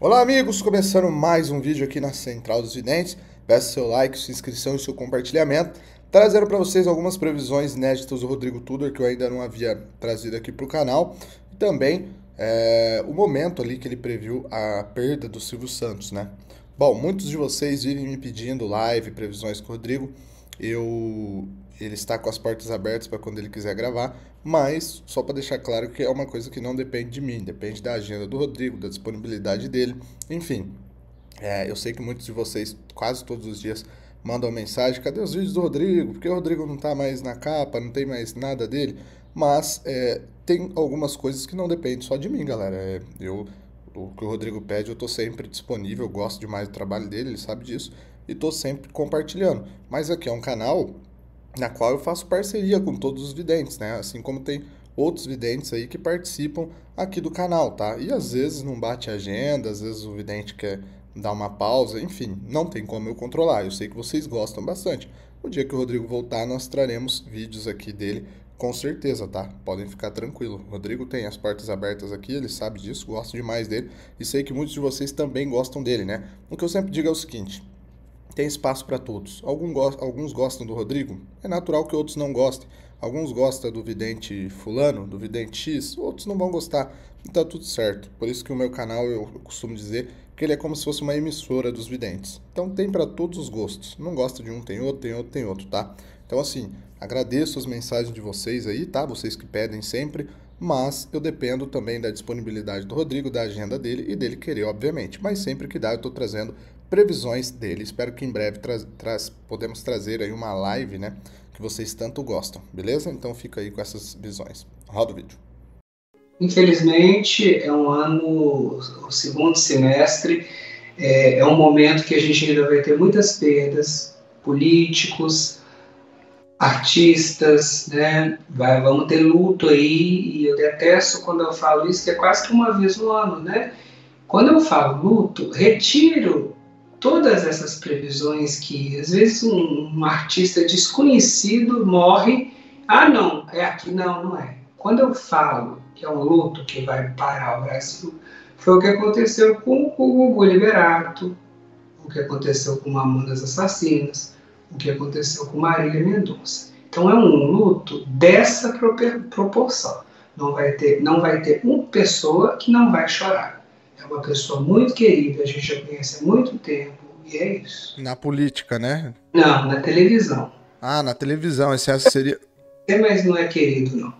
Olá amigos, começando mais um vídeo aqui na Central dos Videntes. Peço seu like, sua inscrição e seu compartilhamento. Trazendo para vocês algumas previsões inéditas do Rodrigo Tudor que eu ainda não havia trazido aqui para o canal. E também é, o momento ali que ele previu a perda do Silvio Santos, né? Bom, muitos de vocês vivem me pedindo live, previsões com o Rodrigo. Eu ele está com as portas abertas para quando ele quiser gravar, mas só para deixar claro que é uma coisa que não depende de mim, depende da agenda do Rodrigo, da disponibilidade dele, enfim. É, eu sei que muitos de vocês, quase todos os dias, mandam mensagem: cadê os vídeos do Rodrigo? Porque o Rodrigo não está mais na capa, não tem mais nada dele. Mas é, tem algumas coisas que não dependem só de mim, galera. É, eu, o que o Rodrigo pede, eu estou sempre disponível, gosto demais do trabalho dele, ele sabe disso, e estou sempre compartilhando. Mas aqui é um canal na qual eu faço parceria com todos os videntes, né? Assim como tem outros videntes aí que participam aqui do canal, tá? E às vezes não bate agenda, às vezes o vidente quer dar uma pausa, enfim, não tem como eu controlar. Eu sei que vocês gostam bastante. O dia que o Rodrigo voltar, nós traremos vídeos aqui dele, com certeza, tá? Podem ficar tranquilo. O Rodrigo tem as portas abertas aqui, ele sabe disso, gosto demais dele e sei que muitos de vocês também gostam dele, né? O que eu sempre digo é o seguinte: tem espaço para todos. Alguns gostam do Rodrigo, é natural que outros não gostem. Alguns gostam do vidente fulano, do vidente X, outros não vão gostar. Então tá tudo certo. Por isso que o meu canal eu costumo dizer que ele é como se fosse uma emissora dos videntes. Então tem para todos os gostos. Não gosta de um, tem outro, tem outro, tem outro, tá? Então assim, agradeço as mensagens de vocês aí, tá? Vocês que pedem sempre, mas eu dependo também da disponibilidade do Rodrigo, da agenda dele e dele querer, obviamente. Mas sempre que dá eu tô trazendo previsões dele. Espero que em breve tra tra podemos trazer aí uma live, né? Que vocês tanto gostam, beleza? Então fica aí com essas visões. Roda o vídeo. Infelizmente, é um ano, o segundo semestre, é, é um momento que a gente ainda vai ter muitas perdas, políticos, artistas, né? Vai, vamos ter luto aí, e eu detesto quando eu falo isso, que é quase que uma vez no ano, né? Quando eu falo luto, retiro todas essas previsões que às vezes um, um, artista desconhecido morre, ah não, é aqui, não, não é. Quando eu falo que é um luto que vai parar o Brasil, foi o que aconteceu com o Gugu Liberato, o que aconteceu com Mamonas Assassinas, o que aconteceu com Marília Mendonça. Então é um luto dessa proporção. Não vai ter, não vai ter uma pessoa que não vai chorar uma pessoa muito querida, a gente já conhece há muito tempo, e é isso. Na política, né? Não, na televisão. Ah, na televisão, esse seria. É, mas não é querido, não.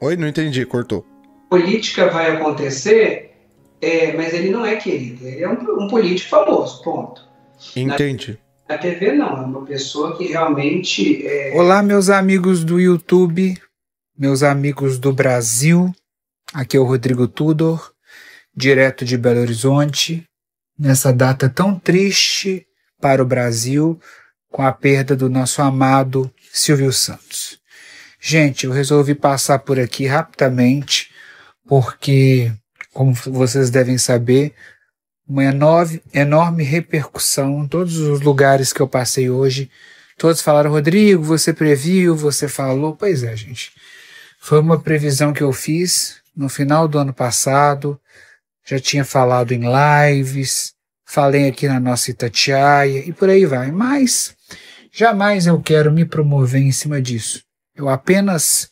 Oi, não entendi, cortou. Política vai acontecer, é, mas ele não é querido. Ele é um, um político famoso, ponto. Entendi. Na, na, TV, não. É uma pessoa que realmente. É... Olá, meus amigos do YouTube, meus amigos do Brasil. Aqui é o Rodrigo Tudor direto de Belo Horizonte, nessa data tão triste para o Brasil, com a perda do nosso amado Silvio Santos. Gente, eu resolvi passar por aqui rapidamente, porque, como vocês devem saber, uma enorme, enorme repercussão em todos os lugares que eu passei hoje. Todos falaram, Rodrigo, você previu, você falou. Pois é, gente. Foi uma previsão que eu fiz no final do ano passado, já tinha falado em lives, falei aqui na nossa Itatiaia e por aí vai, mas jamais eu quero me promover em cima disso. Eu apenas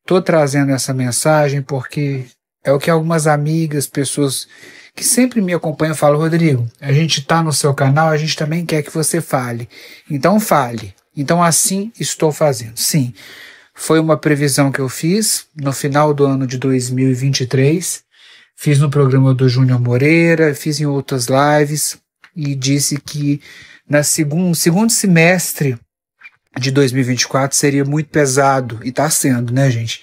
estou trazendo essa mensagem porque é o que algumas amigas, pessoas que sempre me acompanham falam, Rodrigo, a gente está no seu canal, a gente também quer que você fale. Então fale. Então assim estou fazendo. Sim, foi uma previsão que eu fiz no final do ano de 2023 Fiz no programa do Júnior Moreira, fiz em outras lives e disse que na segundo, segundo semestre de 2024 seria muito pesado, e está sendo, né, gente?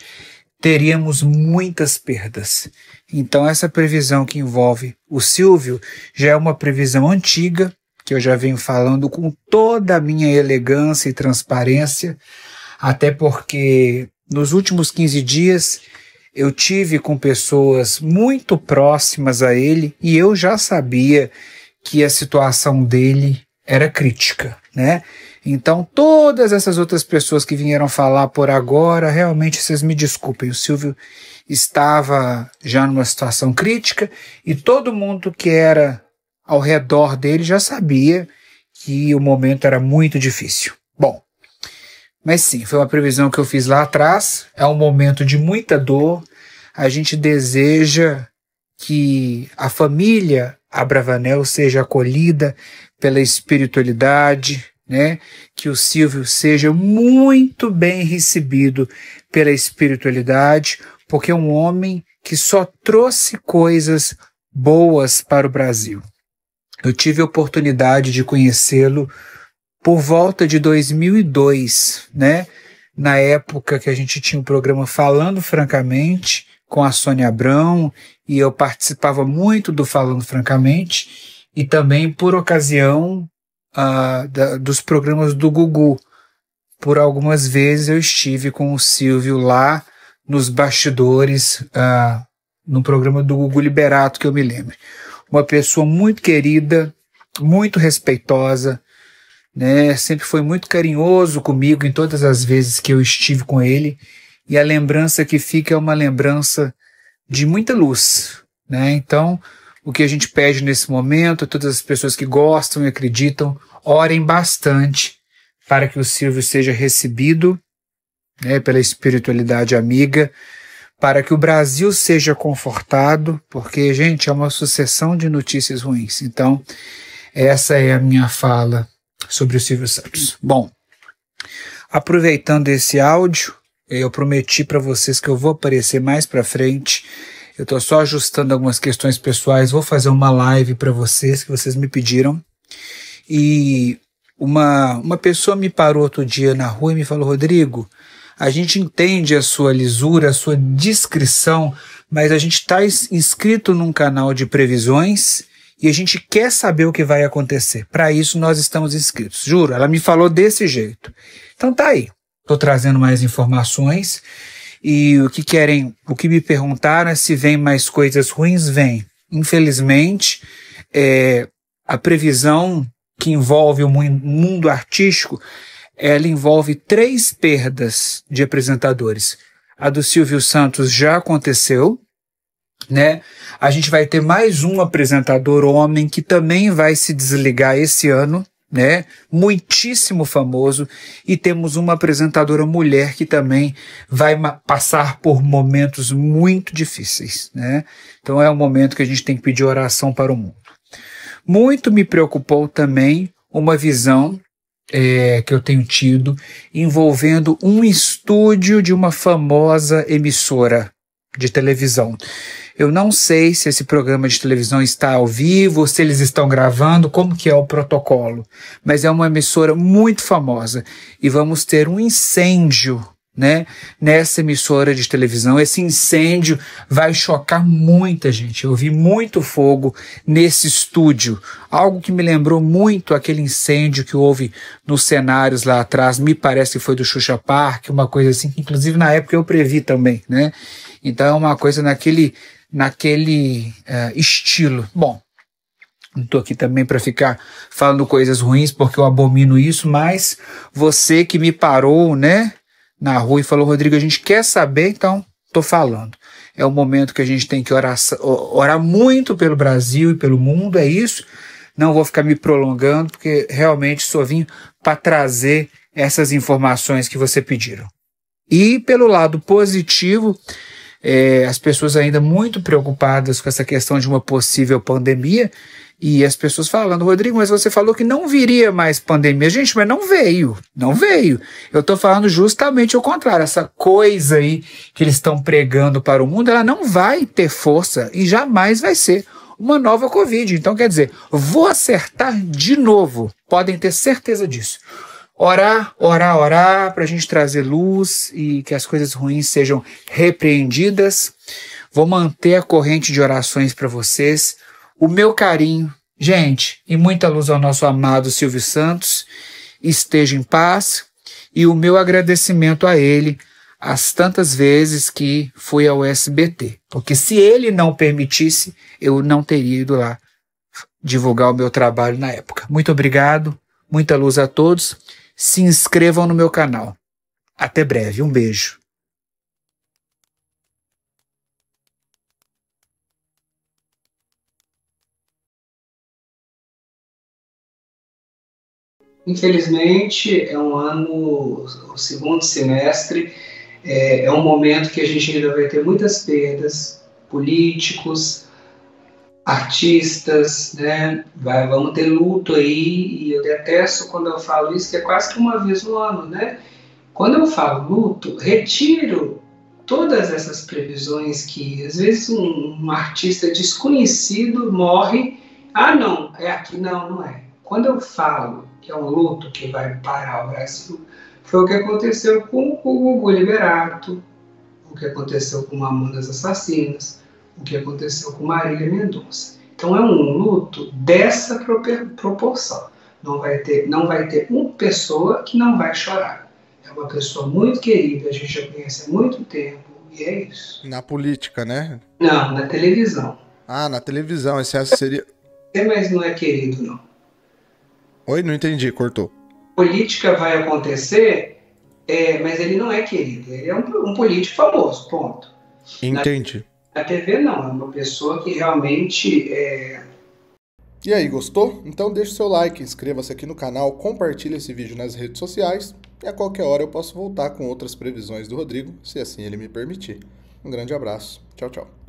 Teríamos muitas perdas. Então, essa previsão que envolve o Silvio já é uma previsão antiga, que eu já venho falando com toda a minha elegância e transparência, até porque nos últimos 15 dias eu tive com pessoas muito próximas a ele e eu já sabia que a situação dele era crítica, né? Então, todas essas outras pessoas que vieram falar por agora, realmente vocês me desculpem, o Silvio estava já numa situação crítica e todo mundo que era ao redor dele já sabia que o momento era muito difícil. Bom, mas sim, foi uma previsão que eu fiz lá atrás. É um momento de muita dor. A gente deseja que a família Abravanel seja acolhida pela espiritualidade, né? Que o Silvio seja muito bem recebido pela espiritualidade, porque é um homem que só trouxe coisas boas para o Brasil. Eu tive a oportunidade de conhecê-lo por volta de 2002, né? Na época que a gente tinha o um programa Falando Francamente com a Sônia Abrão e eu participava muito do Falando Francamente e também por ocasião uh, da, dos programas do Gugu. Por algumas vezes eu estive com o Silvio lá nos bastidores uh, no programa do Gugu Liberato, que eu me lembro. Uma pessoa muito querida, muito respeitosa, né? Sempre foi muito carinhoso comigo em todas as vezes que eu estive com ele. E a lembrança que fica é uma lembrança de muita luz, né? Então, o que a gente pede nesse momento, todas as pessoas que gostam e acreditam, orem bastante para que o Silvio seja recebido né, pela espiritualidade amiga, para que o Brasil seja confortado, porque, gente, é uma sucessão de notícias ruins. Então, essa é a minha fala sobre o Silvio Santos. Bom, aproveitando esse áudio, eu prometi para vocês que eu vou aparecer mais para frente. Eu estou só ajustando algumas questões pessoais. Vou fazer uma live para vocês que vocês me pediram. E uma, uma pessoa me parou outro dia na rua e me falou: Rodrigo, a gente entende a sua lisura, a sua descrição, mas a gente está inscrito num canal de previsões e a gente quer saber o que vai acontecer. Para isso nós estamos inscritos. Juro, ela me falou desse jeito. Então tá aí. Estou trazendo mais informações e o que querem, o que me perguntaram é se vem mais coisas ruins, vem. Infelizmente, é, a previsão que envolve o mundo artístico, ela envolve três perdas de apresentadores. A do Silvio Santos já aconteceu, né? A gente vai ter mais um apresentador homem que também vai se desligar esse ano, né? Muitíssimo famoso e temos uma apresentadora mulher que também vai passar por momentos muito difíceis, né? Então é um momento que a gente tem que pedir oração para o mundo. Muito me preocupou também uma visão é, que eu tenho tido envolvendo um estúdio de uma famosa emissora de televisão. Eu não sei se esse programa de televisão está ao vivo, se eles estão gravando, como que é o protocolo, mas é uma emissora muito famosa e vamos ter um incêndio né, nessa emissora de televisão. Esse incêndio vai chocar muita gente. Eu vi muito fogo nesse estúdio, algo que me lembrou muito aquele incêndio que houve nos cenários lá atrás. Me parece que foi do Xuxa Park, uma coisa assim, que inclusive na época eu previ também, né? Então é uma coisa naquele, naquele uh, estilo. Bom, não estou aqui também para ficar falando coisas ruins porque eu abomino isso, mas você que me parou, né, na rua e falou, Rodrigo, a gente quer saber, então estou falando. É o momento que a gente tem que orar, orar muito pelo Brasil e pelo mundo, é isso. Não vou ficar me prolongando, porque realmente só vim para trazer essas informações que você pediram. E pelo lado positivo, é, as pessoas ainda muito preocupadas com essa questão de uma possível pandemia e as pessoas falando, Rodrigo, mas você falou que não viria mais pandemia. Gente, mas não veio, não veio. Eu estou falando justamente o contrário. Essa coisa aí que eles estão pregando para o mundo, ela não vai ter força e jamais vai ser uma nova Covid. Então, quer dizer, vou acertar de novo. Podem ter certeza disso orar, orar, orar para a gente trazer luz e que as coisas ruins sejam repreendidas. Vou manter a corrente de orações para vocês. O meu carinho, gente, e muita luz ao nosso amado Silvio Santos. Esteja em paz e o meu agradecimento a ele as tantas vezes que fui ao SBT. Porque se ele não permitisse, eu não teria ido lá divulgar o meu trabalho na época. Muito obrigado, muita luz a todos se inscrevam no meu canal. Até breve, um beijo. Infelizmente, é um ano, o segundo semestre, é, é um momento que a gente ainda vai ter muitas perdas, políticos, artistas, né? Vai, vamos ter luto aí, e eu detesto quando eu falo isso, que é quase que uma vez no ano, né? Quando eu falo luto, retiro todas essas previsões que às vezes um, um artista desconhecido morre, ah não, é aqui, não, não é. Quando eu falo que é um luto que vai parar o Brasil, foi o que aconteceu com o Gugu Liberato, o que aconteceu com Mamonas Assassinas, o que aconteceu com Marília Mendonça. Então é um luto dessa proporção. Não vai ter, não vai ter uma pessoa que não vai chorar. É uma pessoa muito querida, a gente já conhece há muito tempo, e é isso. Na política, né? Não, na televisão. Ah, na televisão, esse seria. É, mas não é querido, não. Oi, não entendi, cortou. Política vai acontecer, é, mas ele não é querido. Ele é um, um político famoso, ponto. Entendi. Na, na, TV não, é uma pessoa que realmente é... E aí, gostou? Então deixe seu like, inscreva-se aqui no canal, compartilhe esse vídeo nas redes sociais e a qualquer hora eu posso voltar com outras previsões do Rodrigo, se assim ele me permitir. Um grande abraço. Tchau, tchau.